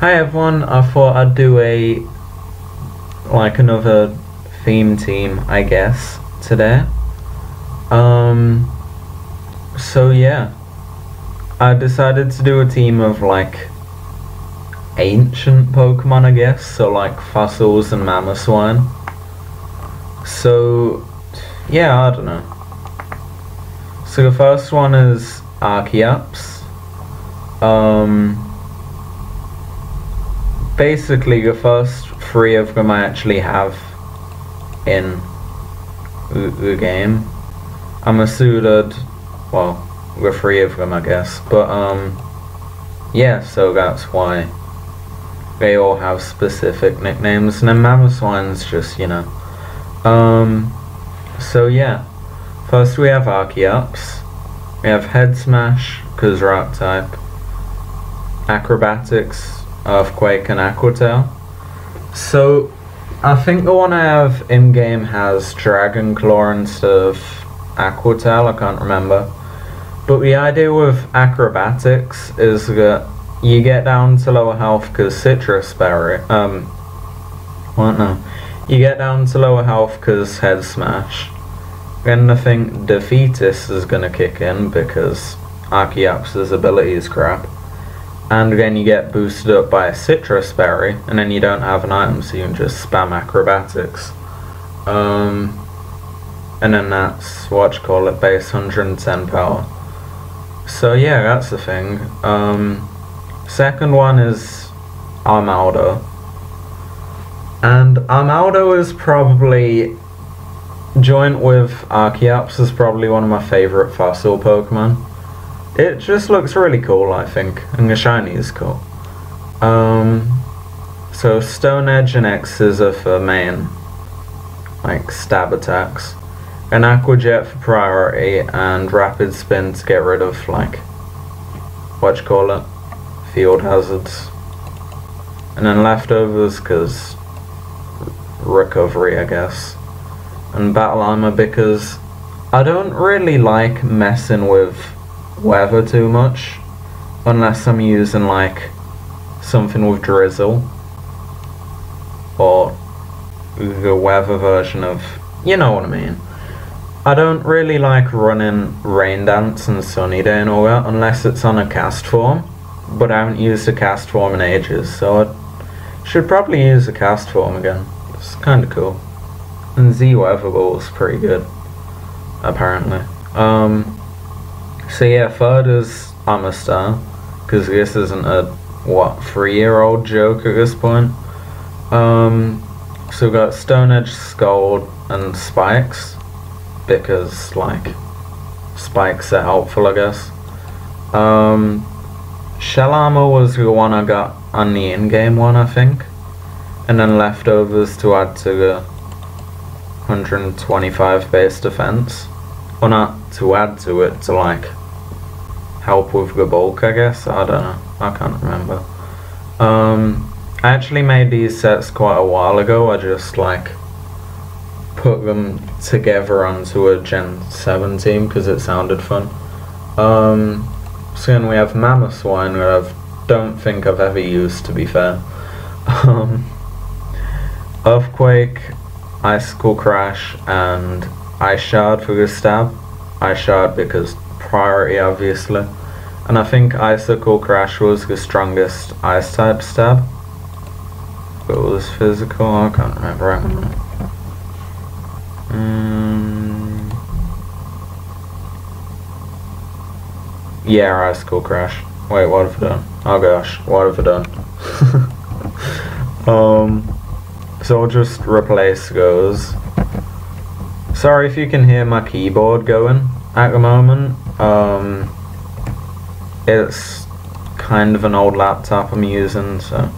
Hi everyone, I thought I'd do a like another theme team, I guess, today. Um so yeah. I decided to do a team of like ancient Pokemon I guess, so like fossils and Mamoswine. So yeah, I don't know. So the first one is Archeops. Um basically the first three of them I actually have in the, game. I'm a suited, well, the three of them I guess, but um, yeah, so that's why they all have specific nicknames, and then Mamoswine's just, you know. Um, so yeah, first we have Archeops, we have Head Smash, because rock type, Acrobatics, Earthquake and Aqua Tail. So, I think the one I have in game has Dragon Claw instead of Aqua Tail, I can't remember. But the idea with acrobatics is that you get down to lower health because Sitrus Berry, um, what no, you get down to lower health because Head Smash. Then I think Defeatist is gonna kick in because Archeops' ability is crap and again, you get boosted up by a Sitrus berry, and then you don't have an item, so you can just spam acrobatics. Um, and then that's what you call it, base 110 power. So yeah, that's the thing. Um, second one is Armaldo. And Armaldo is probably, joint with Archeops, is probably one of my favourite fossil Pokemon. It just looks really cool, I think, and the shiny is cool. Um, so Stone Edge and X-Scissor for main, like stab attacks, and Aqua Jet for priority, and Rapid Spin to get rid of like, what you call it, field hazards, and then leftovers because recovery, I guess, and Battle Armor because I don't really like messing with weather too much unless I'm using like something with drizzle or the weather version of you know what I mean. I don't really like running rain dance and sunny day and all that unless it's on a Castform, but I haven't used a Castform in ages, so I should probably use a Castform again. It's kind of cool. And Z Weather Ball is pretty good, apparently. Um, so yeah, third is Omastar, because this isn't a, what, three-year-old joke at this point. Um, so we've got Stone Edge, Scald, and Spikes, because, like, spikes are helpful, I guess. Um, Shell Armor was the one I got on the in-game one, I think. And then leftovers to add to the 125 base defense. Or not to add to it, to like help with the bulk, I guess. I don't know. I can't remember. Um, I actually made these sets quite a while ago. I just like put them together onto a Gen 7 team because it sounded fun. Um, so then we have Mamoswine that I don't think I've ever used, to be fair. Um, Earthquake, Icicle Crash, and Ice Shard for stab. Ice Shard because priority, obviously. And I think Icicle Crash was the strongest Ice type stab. But it was physical, I can't remember. Um, yeah, Icicle Crash. Wait, what have I done? Oh gosh, what have I done? um, so I'll just replace those. Sorry if you can hear my keyboard going at the moment. Um, it's kind of an old laptop I'm using, so.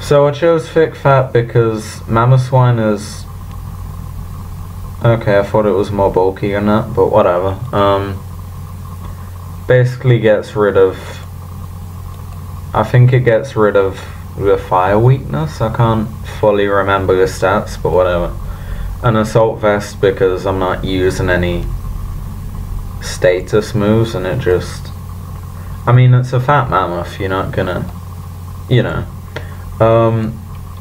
So I chose Thick Fat because Mamoswine is... Okay, I thought it was more bulky than that, but whatever. Um, basically gets rid of... I think it gets rid of the fire weakness. I can't fully remember the stats, but whatever an assault vest because I'm not using any status moves and it just I mean, it's a fat mammoth. You're not gonna, you know. Um,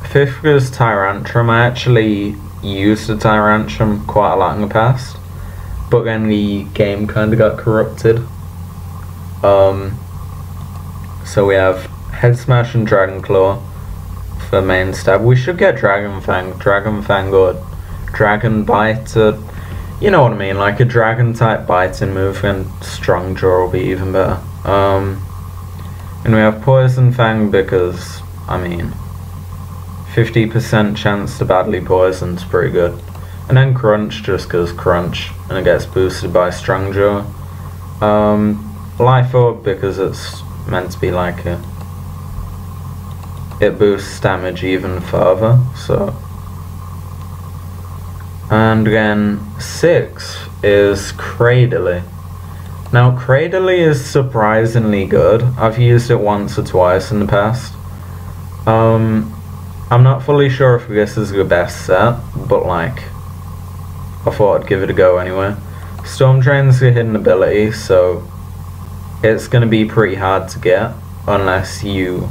fifth was Tyrantrum. I actually used the Tyrantrum quite a lot in the past, but then the game kind of got corrupted. Um, so we have Head Smash and Dragon Claw for main stab. We should get Dragon Fang, Dragon Fang or Dragon Bite. You know what I mean, like a Dragon type biting move, and Strong Jaw will be even better. Um, and we have Poison Fang because, I mean, 50% chance to badly poison's pretty good. And then Crunch, just because Crunch, and it gets boosted by Strong Jaw. Um, Life Orb because it's meant to be like a it boosts damage even further so and then six is Cradily now Cradily is surprisingly good. I've used it once or twice in the past. Um I'm not fully sure if this is the best set but like I thought I'd give it a go anyway. Storm Drain's a hidden ability so it's going to be pretty hard to get unless you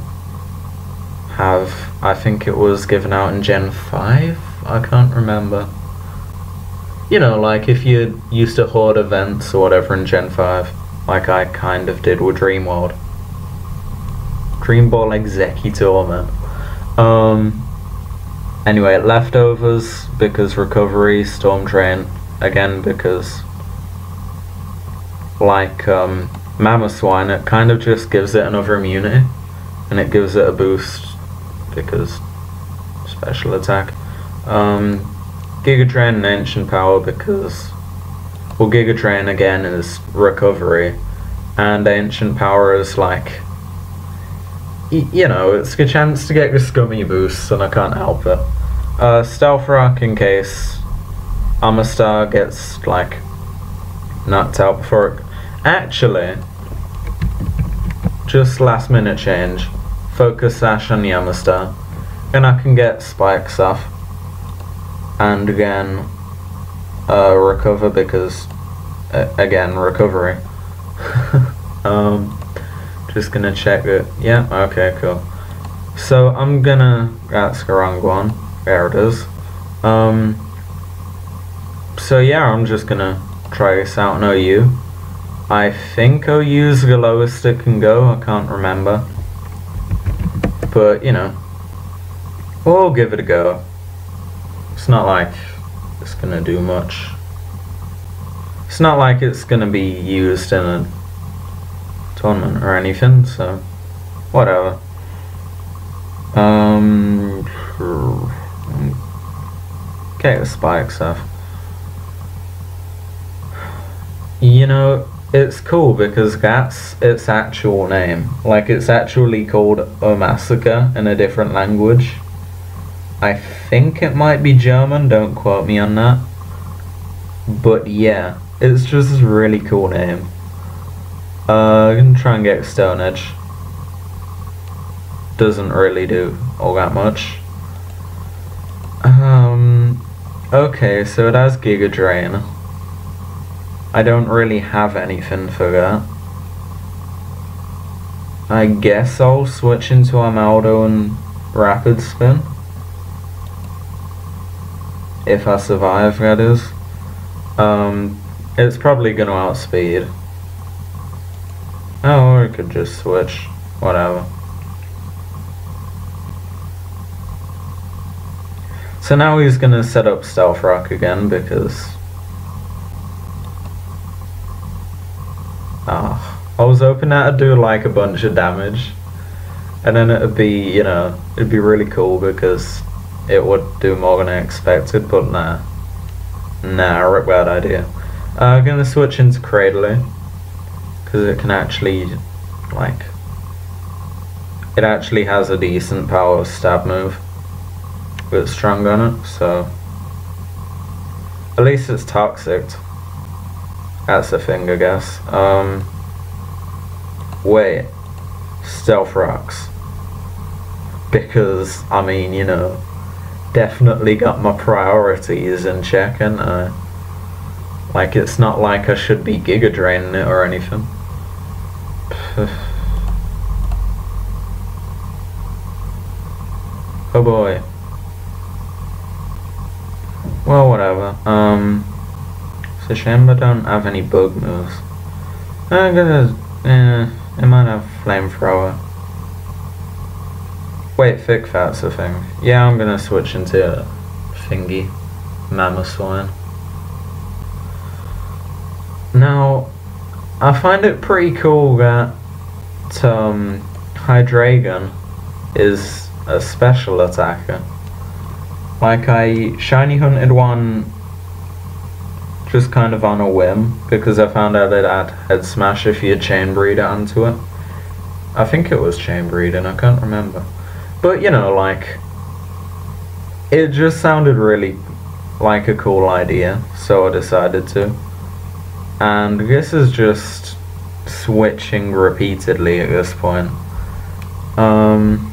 have I think it was given out in Gen 5 I can't remember you know like if you used to hoard events or whatever in Gen 5 like I kind of did with Dream World Dream Ball Exeggutor man um anyway leftovers because recovery Storm Drain again because like um Mamoswine, it kind of just gives it another immunity. And it gives it a boost because special attack. Um, Giga Drain and Ancient Power because, well, Giga Drain again is recovery, and Ancient Power is like, you know, it's a chance to get your scummy boosts, and I can't help it. Uh, Stealth Rock in case Omastar gets like knocked out before it Actually, just last minute change. Focus Sash on Omastar. And I can get Spikes off. And again, uh, recover because, uh, again, recovery. um, just gonna check it. Yeah, okay, cool. So I'm gonna, that's the wrong one. There it is. Um, so yeah, I'm just gonna try this out on OU. I think I'll use the lowest it can go, I can't remember. But, you know, we'll give it a go. It's not like it's gonna do much. It's not like it's gonna be used in a tournament or anything, so whatever. Um, okay, the spike stuff. You know, it's cool because that's its actual name. Like it's actually called Omasaka in a different language. I think it might be German, don't quote me on that. But yeah, it's just a really cool name. Uh, I'm gonna try and get Stone Edge. Doesn't really do all that much. Um, okay, so it has Giga Drain. I don't really have anything for that. I guess I'll switch into Armaldo and Rapid Spin. If I survive, that is. Um, it's probably gonna outspeed. Oh, or I could just switch. Whatever. So now he's gonna set up Stealth Rock again because Oh, I was hoping that'd do like a bunch of damage. And then it'd be, you know, it'd be really cool because it would do more than I expected, but nah. Nah, bad idea. Uh, I'm gonna switch into Cradily. Because it can actually, like, it actually has a decent power stab move. With strong on it, so. At least it's toxic. That's the thing, I guess. Um, wait, stealth rocks. Because, I mean, you know, definitely got my priorities in check, and uh, like it's not like I should be giga draining it or anything. Oh boy. Well, whatever. Um, it's a shame I don't have any bug moves. I'm gonna, eh, I might have flamethrower. Wait, thick fat's a thing. Yeah, I'm gonna switch into a thingy, Mamoswine. Now, I find it pretty cool that um, Hydreigon is a special attacker. Like I shiny hunted one just kind of on a whim because I found out it had head smash if you chain breed it onto it. I think it was chain breeding, I can't remember. But you know, like it just sounded really like a cool idea, so I decided to. And this is just switching repeatedly at this point. Um,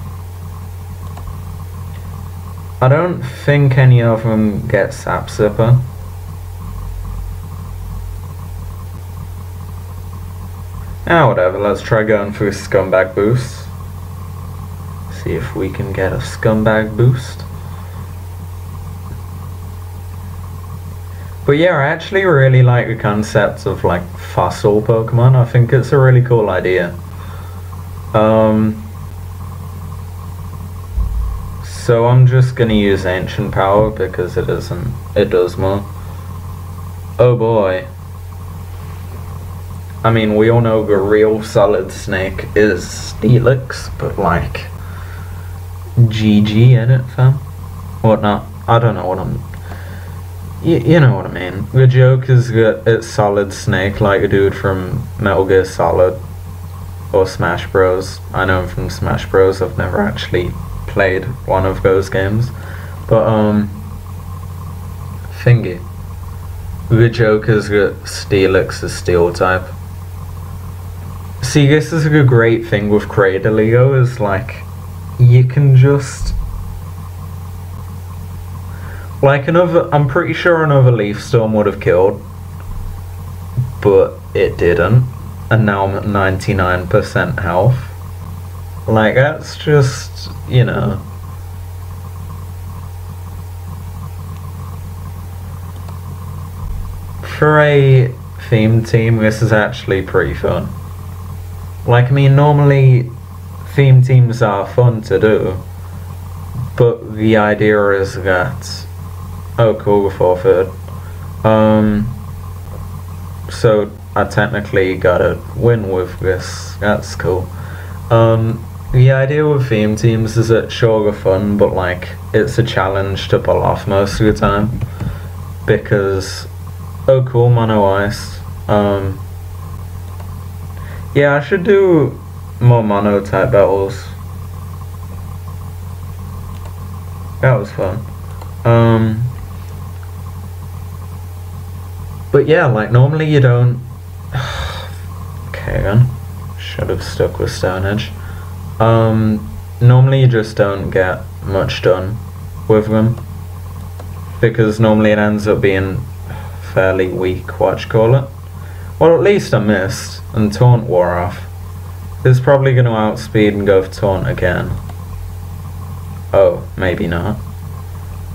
I don't think any of them get Sap Sipper. Ah, whatever, let's try going for a scumbag boost. See if we can get a scumbag boost. But yeah, I actually really like the concept of like fossil Pokemon. I think it's a really cool idea. Um, so I'm just gonna use Ancient Power because it isn't. It does more. Oh boy. I mean, we all know the real Solid Snake is Steelix, but like, GG in it, fam. Whatnot. I don't know what I'm you, you know what I mean. The joke is that it's Solid Snake, like a dude from Metal Gear Solid or Smash Bros. I know him from Smash Bros. I've never actually played one of those games, but um, thingy. The joke is that Steelix is Steel type. See, this is a great thing with Cradily is like, you can just like another, I'm pretty sure another leaf storm would have killed, but it didn't, and now I'm at 99% health. Like that's just, you know. For a theme team, this is actually pretty fun. Like, I mean, normally theme teams are fun to do, but the idea is that Oh, cool, we forfeit. Um, so I technically got a win with this. That's cool. Um, the idea with theme teams is that sure are fun, but like it's a challenge to pull off most of the time because oh cool mono ice. Um, yeah, I should do more mono type battles. That was fun. Um, but yeah, like normally you don't. okay. Should have stuck with Stone Edge. Um, normally you just don't get much done with them because normally it ends up being fairly weak. Watch call it. Well, at least I missed and Taunt wore off. It's probably going to outspeed and go for Taunt again. Oh, maybe not.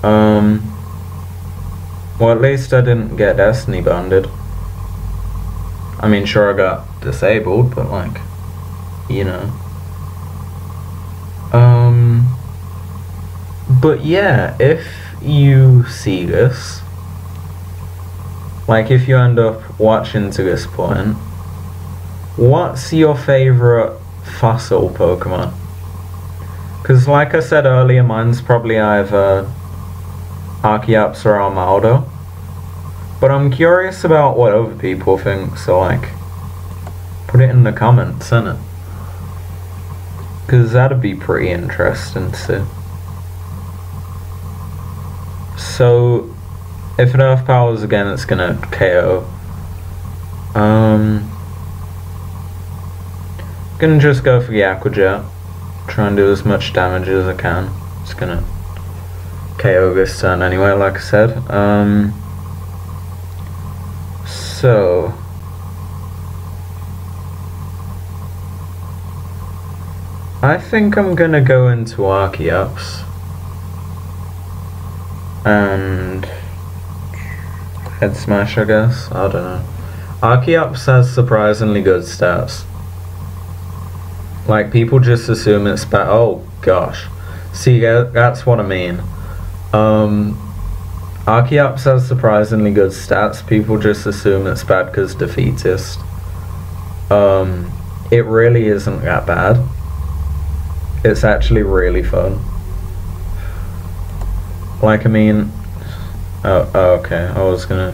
Um. Well, at least I didn't get Destiny bonded. I mean, sure, I got disabled, but like, you know. Um, but yeah, if you see this, like, if you end up watching to this point, what's your favorite fossil Pokemon? Because, like I said earlier, mine's probably either Archeops or Armaldo. But I'm curious about what other people think, so like, put it in the comments, innit? Because that'd be pretty interesting to see. So, if it Earth powers again, it's gonna KO. Um, gonna just go for the Aqua Jet. Try and do as much damage as I can. It's gonna KO this turn anyway, like I said. Um, so, I think I'm gonna go into Archeops. And Head Smash, I guess. I don't know. Archeops has surprisingly good stats. Like, people just assume it's bad. Oh, gosh. See, that's what I mean. Um, Archeops has surprisingly good stats. People just assume it's bad because defeatist. Um, it really isn't that bad. It's actually really fun. Like, I mean, oh, oh okay, I was gonna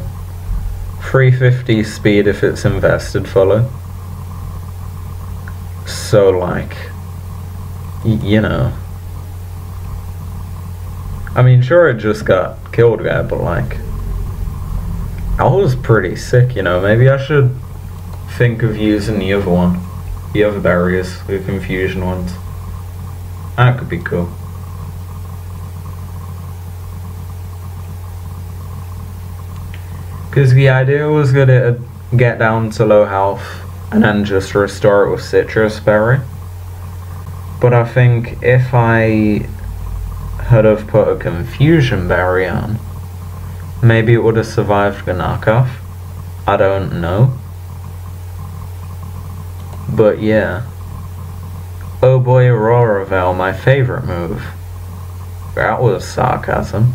350 speed if it's invested fully. So like, you know. I mean, sure, it just got killed guy, but like, I was pretty sick, you know. Maybe I should think of using the other one, the other barriers, the confusion ones. That could be cool. Because the idea was going to get down to low health and then just restore it with Sitrus Berry. But I think if I had have put a Confusion Berry on, maybe it would have survived the knockoff. I don't know. But yeah. Oh boy, Aurora Veil, my favorite move. That was sarcasm.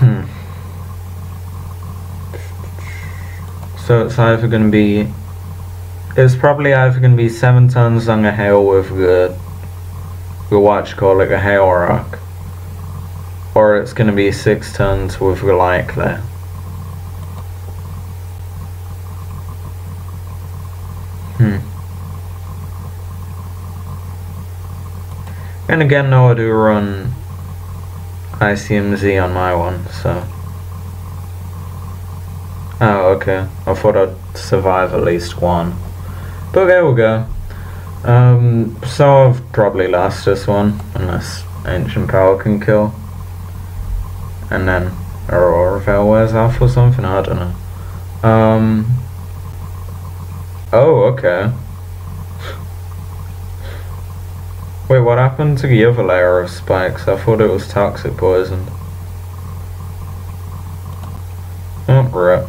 Hmm. So it's either going to be... It's probably either going to be 7 tons on a hail with the... The watch call it a hail rock. Or it's going to be 6 tons with the like clear. Hmm. And again, now I do run ICMZ on my one, so... Oh, okay. I thought I'd survive at least one. But there we go. Um, so I've probably lost this one, unless Ancient Power can kill. And then Aurora Veil wears off or something, I don't know. Um, oh, okay. Wait, what happened to the other layer of spikes? I thought it was toxic poison. Oh, right.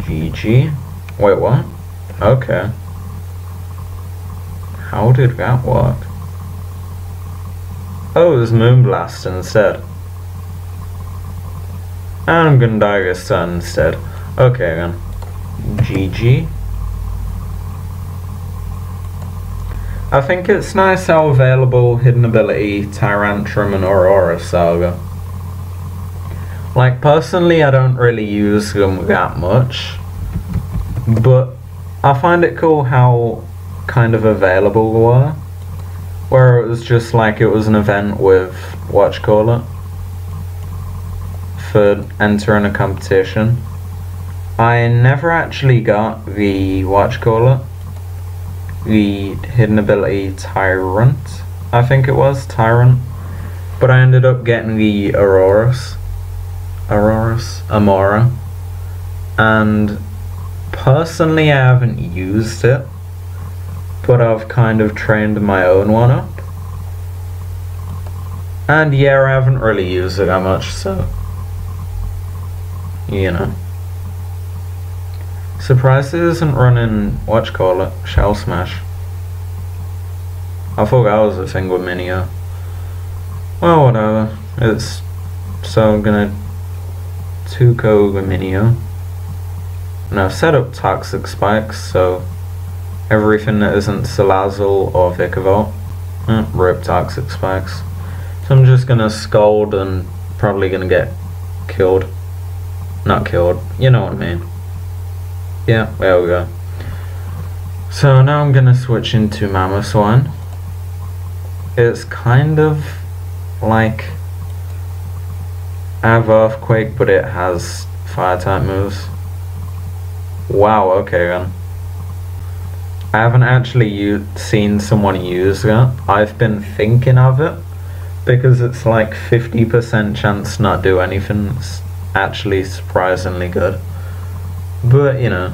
GG. Wait, what? Okay. How did that work? Oh, was Moonblast instead. And I'm instead. Okay then. GG. I think it's nice how available Hidden Ability, Tyrantrum and Aurora Saga. Like, personally, I don't really use them that much. But I find it cool how kind of available were. Where it was just like it was an event with, what you call it? For entering a competition. I never actually got the, watch you call it? The hidden ability Tyrant, I think it was, Tyrant. But I ended up getting the Aurorus. Aurorus? Amora. And personally I haven't used it, but I've kind of trained my own one up. And yeah, I haven't really used it that much, so, you know. Surprised it isn't running, what call it, Shell Smash. I thought that was a thing with Minior. Well, whatever. It's so I'm gonna 2-go Minior. And I've set up toxic spikes, so everything that isn't Salazzle or Vikavolt, eh, rip spikes. So I'm just gonna scald and probably gonna get killed. Not killed, you know what I mean. Yeah, there we go. So now I'm gonna switch into Mamoswine. It's kind of like I have Earthquake, but it has fire type moves. Wow, okay then. I haven't actually seen someone use that. I've been thinking of it because it's like 50% chance not do anything. It's actually surprisingly good. But, you know,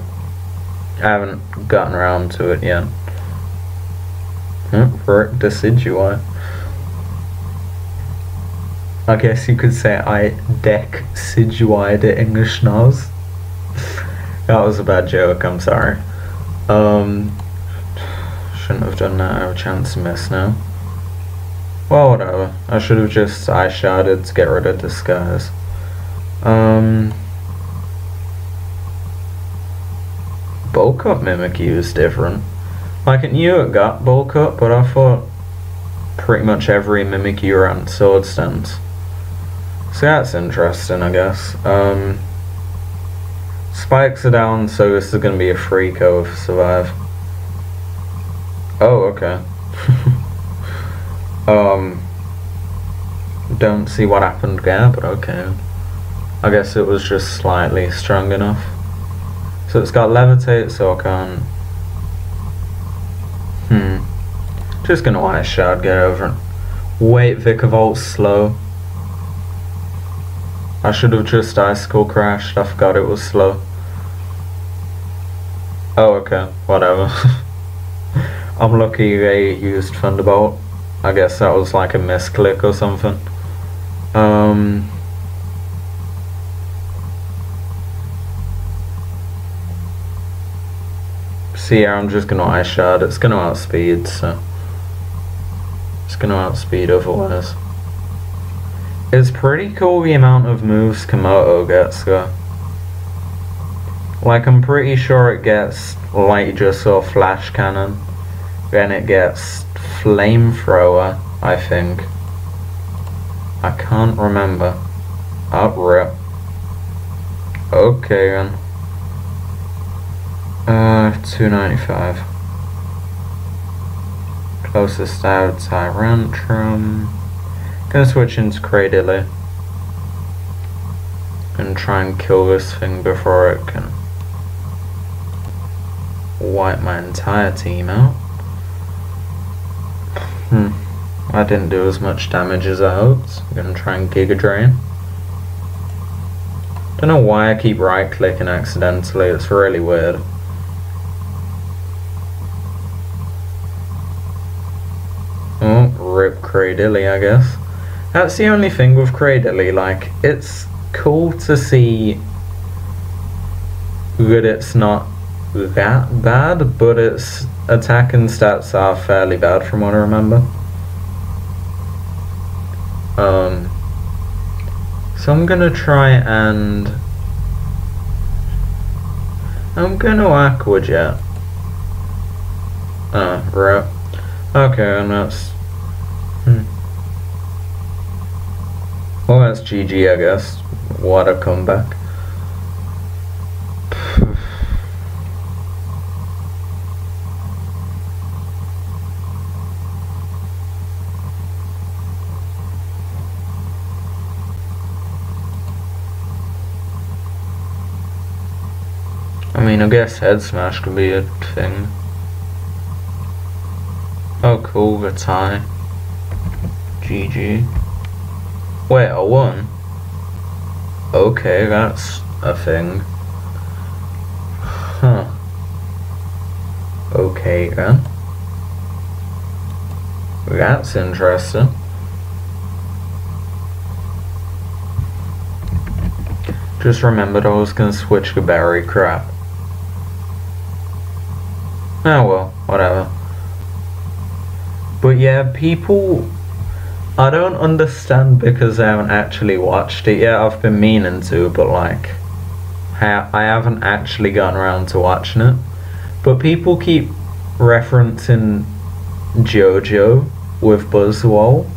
I haven't gotten around to it yet. For Decidueye. I guess you could say I deck Sidui the English nose. that was a bad joke, I'm sorry. Um, shouldn't have done that, I have a chance to miss now. Well, whatever. I should have just eye sharded to get rid of disguise. Um, bulk up Mimikyu is different. Like, I knew it got bulk up, but I thought pretty much every Mimikyu ran Swords Dance. So that's interesting, I guess. Um, spikes are down, so this is going to be a free cove survive. Oh, okay. um, don't see what happened there, but okay. I guess it was just slightly strong enough. So it's got levitate, so I can't. Hmm. Just gonna ice shard, get over it. Wait, Vikavolt slow. I should have just icicle crashed, I forgot it was slow. Oh, okay, whatever. I'm lucky they used Thunderbolt. I guess that was like a misclick or something. Um... See, I'm just gonna ice shard. It's gonna outspeed, so it's gonna outspeed otherwise. It's pretty cool the amount of moves Kommo-o gets though. Like I'm pretty sure it gets like just saw flash cannon. Then it gets flamethrower, I think. I can't remember. Up rip. Okay then. Uh, 295. Closest out, Tyrantrum. Gonna switch into Cradily. And try and kill this thing before it can wipe my entire team out. Hmm. I didn't do as much damage as I hoped. I'm gonna try and Giga Drain. Don't know why I keep right clicking accidentally, it's really weird. Oh, rip Cradily, I guess. That's the only thing with Cradily, like, it's cool to see that it's not that bad, but its attacking stats are fairly bad from what I remember. Um, so I'm gonna try and I'm gonna Aqua Jet. Ah, right. Okay, and that's hmm. Well, that's GG, I guess. What a comeback. Mean, I guess head smash could be a thing. Oh, cool, the tie. GG. Wait, I won? Okay, that's a thing. Huh. Okay, then. That's interesting. Just remembered I was gonna switch to berry crap. Oh well, whatever. But yeah, people. I don't understand because I haven't actually watched it yet. I've been meaning to, but like. I haven't actually gone around to watching it. But people keep referencing JoJo with Buzzwole.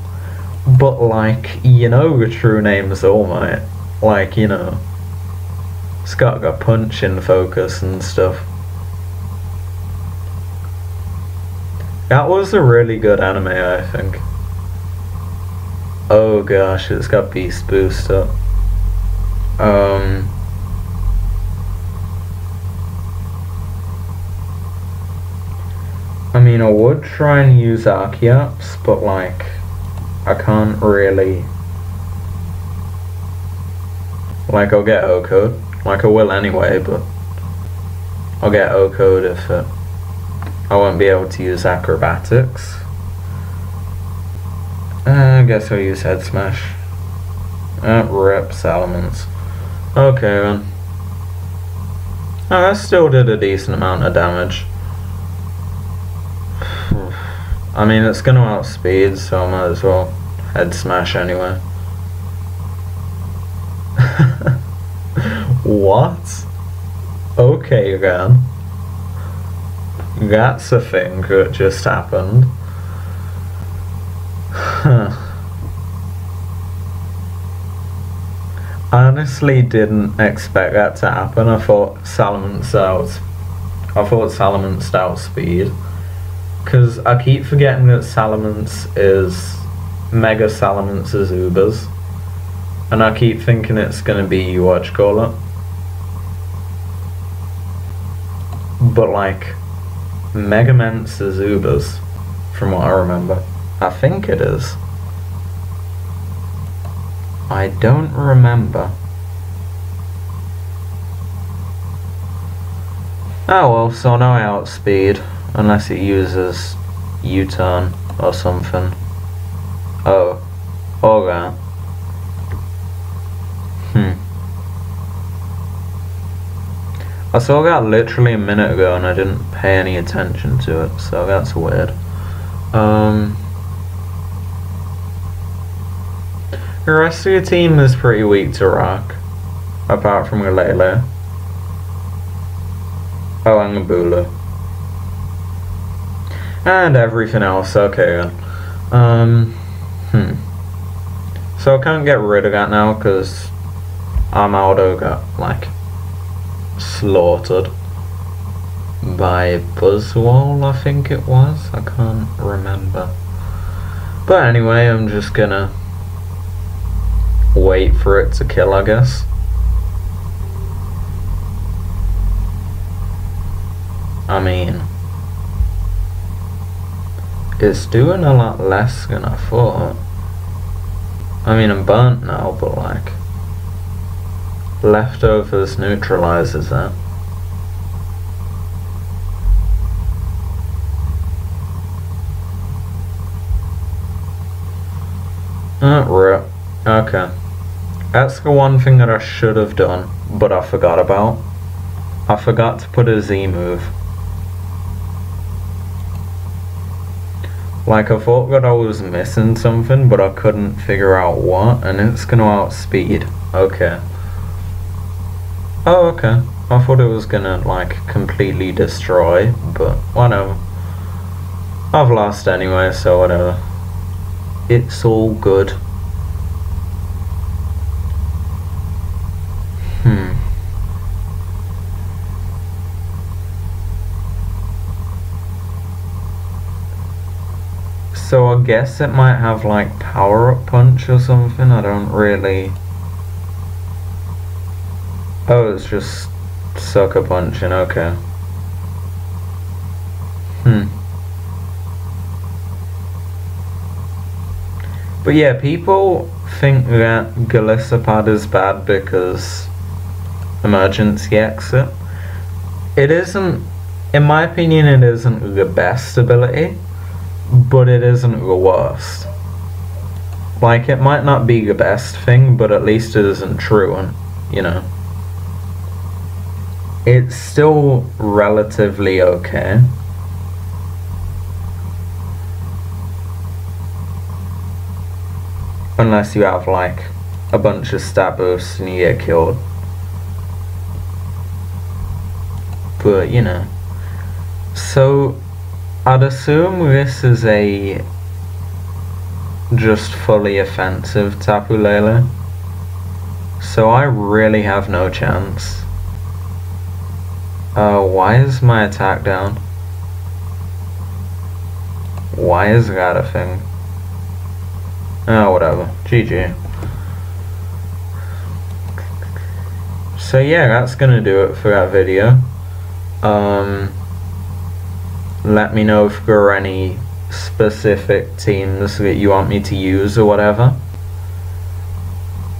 But like, you know the true name is All Might. Like, you know. It's got punch in focus and stuff. That was a really good anime, I think. Oh gosh, it's got Beast Boost up. Um... I mean, I would try and use Archeops, but like, I can't really... Like, I'll get O-Code. Like, I will anyway, but... I'll get O-Code if it... I won't be able to use acrobatics. I guess I'll use head smash. Uh, rip. Okay then. Oh, that still did a decent amount of damage. I mean, it's gonna outspeed, so I might as well head smash anyway. what? Okay then. That's a thing that just happened. I honestly didn't expect that to happen. I thought Salamence out. I thought Salamence outspeed. Because I keep forgetting that Salamence is Mega Salamence is Ubers. And I keep thinking it's gonna be what you. But like Megamence is Ubers, from what I remember. I think it is. I don't remember. Oh well, so now outspeed, unless it uses U-turn or something. Oh, alright. Hmm. I saw that literally a minute ago and I didn't pay any attention to it, so that's weird. Um, the rest of your team is pretty weak to rock, apart from Galele. Oh, and. And everything else, okay Um, hmm. So I can't get rid of that now, because Armaldo got, like, slaughtered by Buzzwole, I think it was. I can't remember. But anyway, I'm just gonna wait for it to kill, I guess. I mean, it's doing a lot less than I thought. I mean, I'm burnt now, but like, leftovers neutralizes that. Uh, right. Okay. That's the one thing that I should have done, but I forgot about. I forgot to put a Z move. Like I thought that I was missing something, but I couldn't figure out what, and it's gonna outspeed. Okay. Oh, okay. I thought it was gonna, like, completely destroy, but whatever. I've lost anyway, so whatever. It's all good. Hmm. So I guess it might have like power up punch or something, I don't really... Oh, it's just sucker punching, okay. Hmm. But yeah, people think that Golisopod is bad because emergency exit. It isn't, in my opinion, it isn't the best ability, but it isn't the worst. Like, it might not be the best thing, but at least it isn't true, and, you know. It's still relatively okay. Unless you have like a bunch of stat boosts and you get killed. But you know. So I'd assume this is a just fully offensive Tapu Lele. So I really have no chance. Uh, why is my attack down? Why is that a thing? Oh, whatever. GG. So yeah, that's gonna do it for that video. Um, let me know if there are any specific teams that you want me to use or whatever.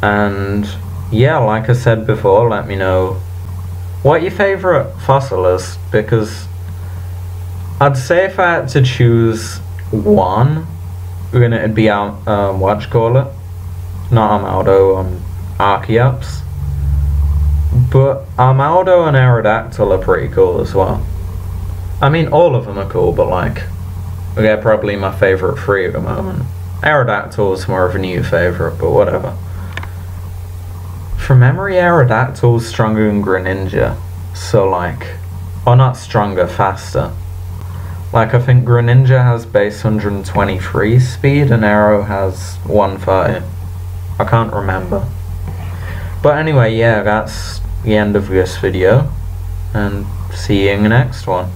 And yeah, like I said before, let me know what your favourite fossil is, because I'd say if I had to choose one, then it'd be um, um what? Not Armaldo, um Archeops. But Armaldo and Aerodactyl are pretty cool as well. I mean all of them are cool, but like they're probably my favourite three at the moment. Aerodactyl is more of a new favourite, but whatever. From memory, Aerodactyl is stronger than Greninja. So like, or not stronger, faster. Like I think Greninja has base 123 speed and Arrow has 130. I can't remember. But anyway, yeah, that's the end of this video. And see you in the next one.